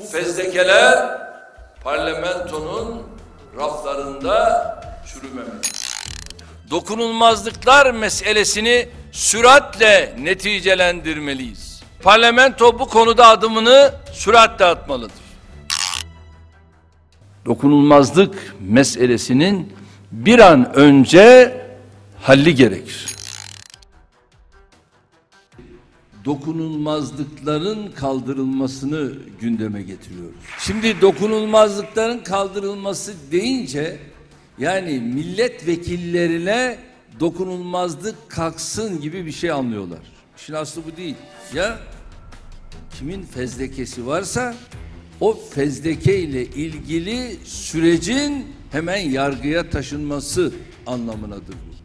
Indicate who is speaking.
Speaker 1: fezlekeler parlamentonun raflarında çürümemeli. Dokunulmazlıklar meselesini süratle neticelendirmeliyiz. Parlamento bu konuda adımını süratle atmalıdır. Dokunulmazlık meselesinin bir an önce halli gerekir. Dokunulmazlıkların kaldırılmasını gündeme getiriyoruz. Şimdi dokunulmazlıkların kaldırılması deyince yani milletvekillerine dokunulmazlık kalksın gibi bir şey anlıyorlar. İşin aslı bu değil. Ya kimin fezlekesi varsa o fezleke ile ilgili sürecin hemen yargıya taşınması anlamınadır bu.